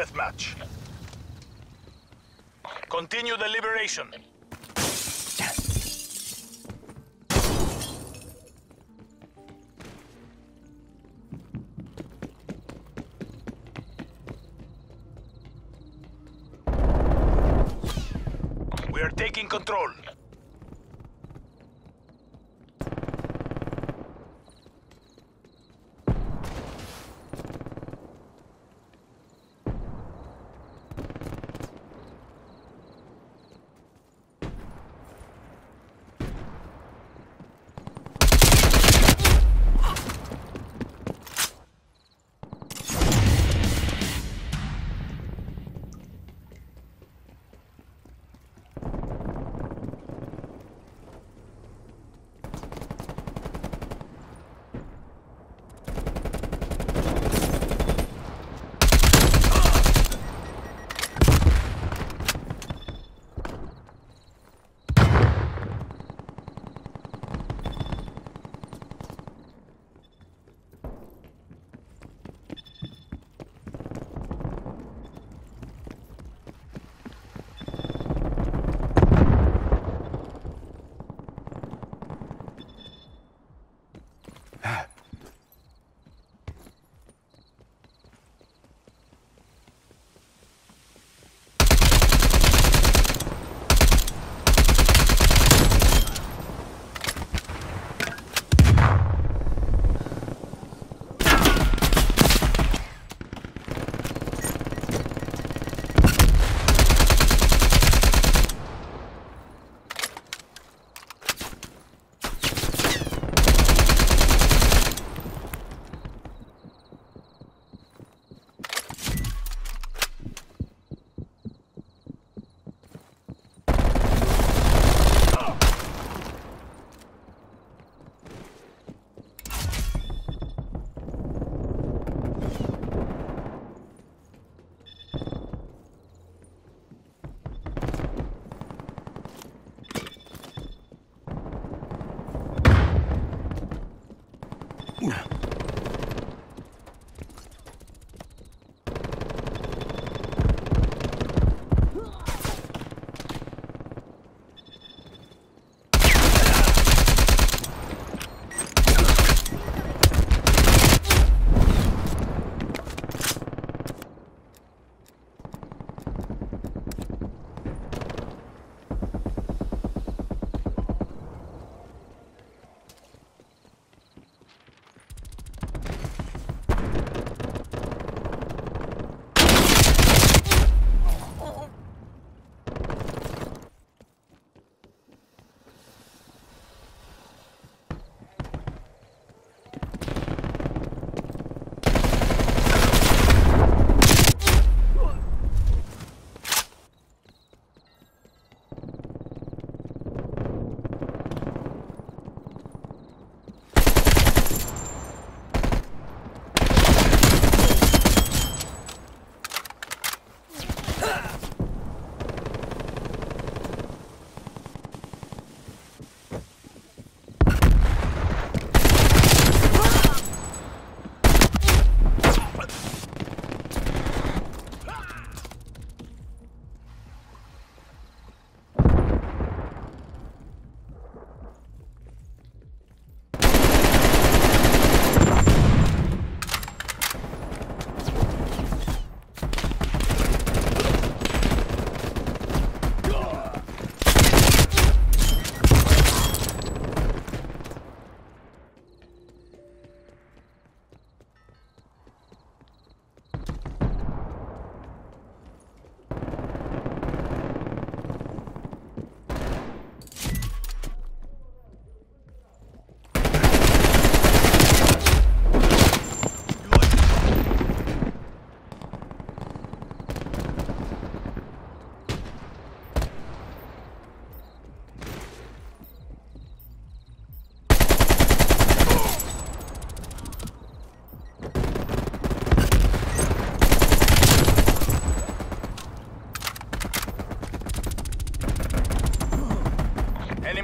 deathmatch. Continue the liberation. We are taking control. God Enemy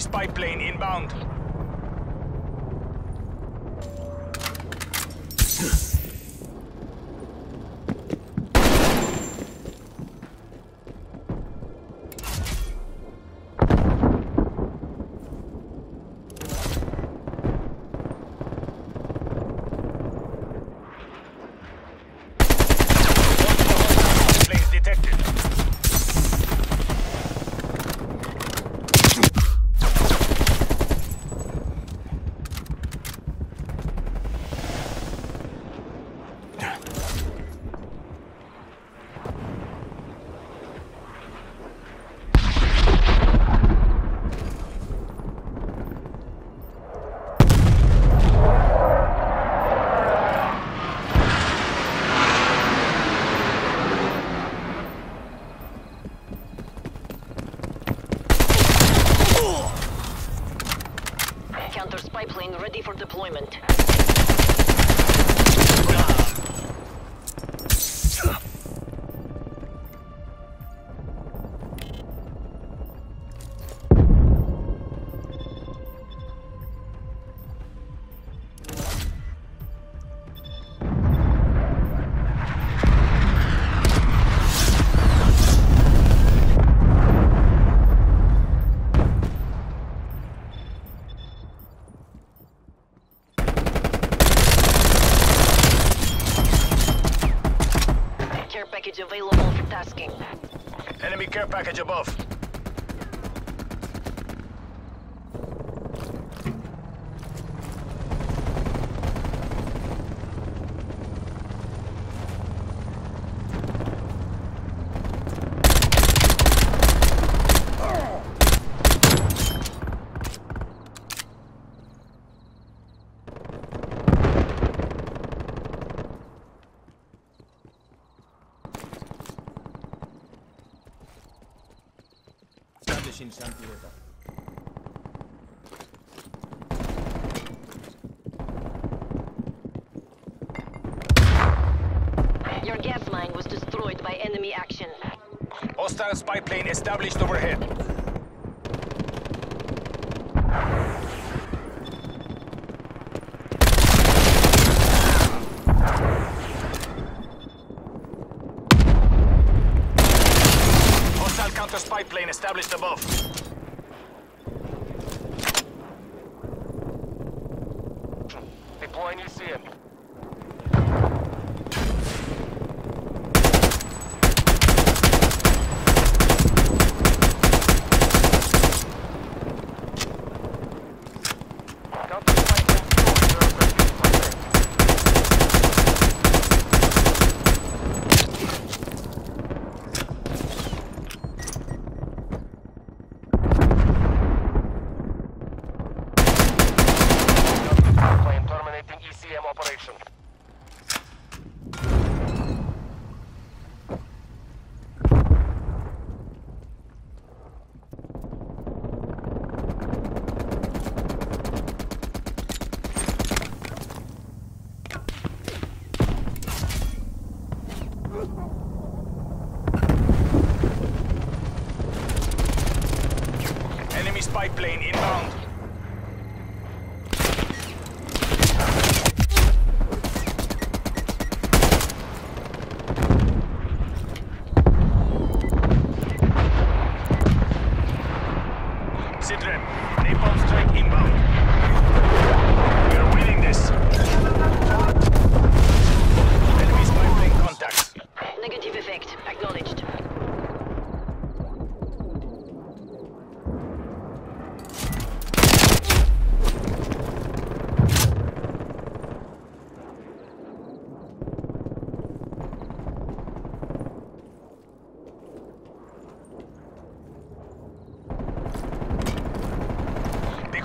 spy plane inbound. Package above. Establishing Santiago. Your gas line was destroyed by enemy action. Hostile spy plane established overhead. Hostile counter spy plane established above. Deploying ECM. Plane terminating ECM operation. Enemy spy plane inbound. Sidren, napalm strike inbound. We are winning this. Enemy spy plane contact. Negative effect. Acknowledged.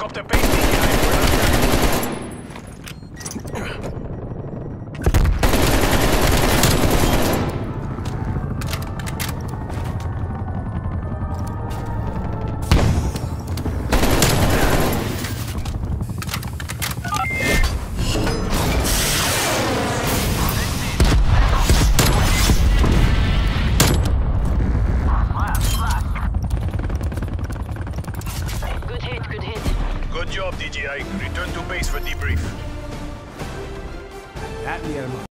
Pick up